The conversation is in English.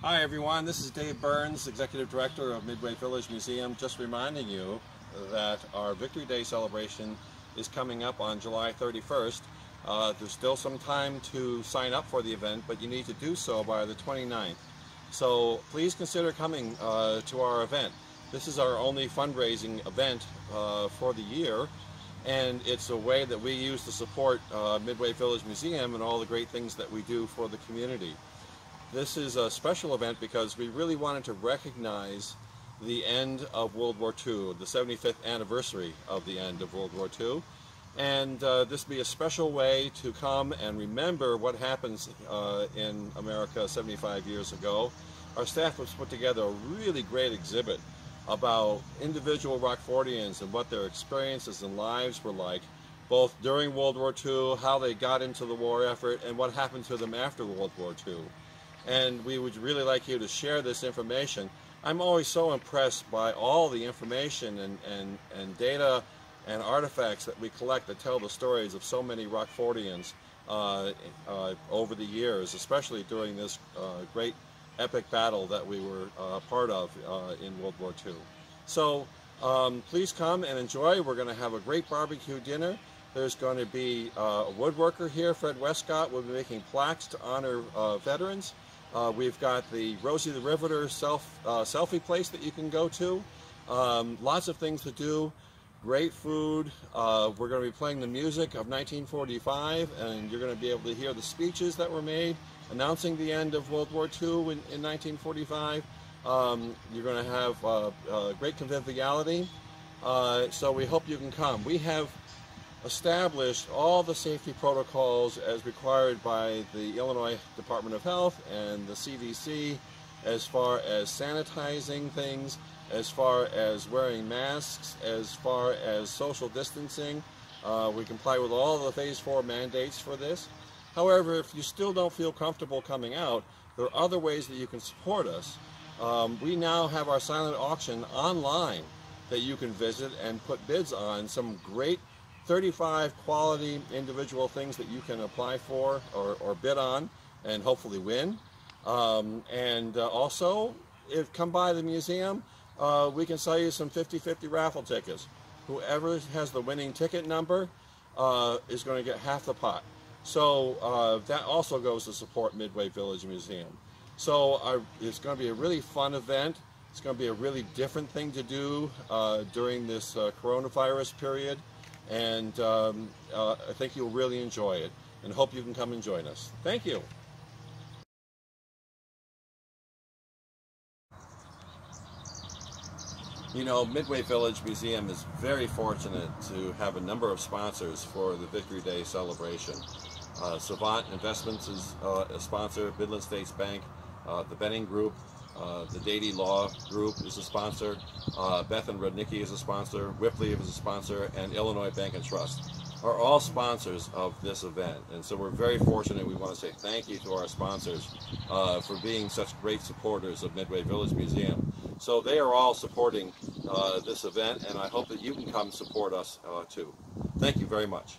Hi everyone, this is Dave Burns, Executive Director of Midway Village Museum, just reminding you that our Victory Day celebration is coming up on July 31st. Uh, there's still some time to sign up for the event, but you need to do so by the 29th. So please consider coming uh, to our event. This is our only fundraising event uh, for the year, and it's a way that we use to support uh, Midway Village Museum and all the great things that we do for the community. This is a special event because we really wanted to recognize the end of World War II, the 75th anniversary of the end of World War II. And uh, this be a special way to come and remember what happens uh, in America 75 years ago. Our staff has put together a really great exhibit about individual Rockfordians and what their experiences and lives were like, both during World War II, how they got into the war effort, and what happened to them after World War II and we would really like you to share this information. I'm always so impressed by all the information and, and, and data and artifacts that we collect that tell the stories of so many Rockfordians uh, uh, over the years, especially during this uh, great epic battle that we were uh, part of uh, in World War II. So um, please come and enjoy. We're going to have a great barbecue dinner. There's going to be uh, a woodworker here, Fred Westcott, will be making plaques to honor veterans. Uh, we've got the Rosie the Riveter self uh, selfie place that you can go to. Um, lots of things to do. Great food. Uh, we're going to be playing the music of 1945, and you're going to be able to hear the speeches that were made announcing the end of World War II in, in 1945. Um, you're going to have uh, uh, great conviviality. Uh, so we hope you can come. We have established all the safety protocols as required by the Illinois Department of Health and the CDC as far as sanitizing things, as far as wearing masks, as far as social distancing. Uh, we comply with all the phase four mandates for this. However, if you still don't feel comfortable coming out, there are other ways that you can support us. Um, we now have our silent auction online that you can visit and put bids on some great 35 quality individual things that you can apply for or, or bid on and hopefully win. Um, and uh, also, if come by the museum, uh, we can sell you some 50-50 raffle tickets. Whoever has the winning ticket number uh, is going to get half the pot. So uh, that also goes to support Midway Village Museum. So uh, it's going to be a really fun event. It's going to be a really different thing to do uh, during this coronavirus period and um, uh, I think you'll really enjoy it and hope you can come and join us. Thank you. You know, Midway Village Museum is very fortunate to have a number of sponsors for the Victory Day celebration. Uh, Savant Investments is uh, a sponsor, Midland States Bank, uh, the Benning Group, uh, the Dady Law Group is a sponsor. Uh, Beth and Rudnicki is a sponsor. Whipley is a sponsor, and Illinois Bank and Trust are all sponsors of this event. And so we're very fortunate. We want to say thank you to our sponsors uh, for being such great supporters of Midway Village Museum. So they are all supporting uh, this event, and I hope that you can come support us uh, too. Thank you very much.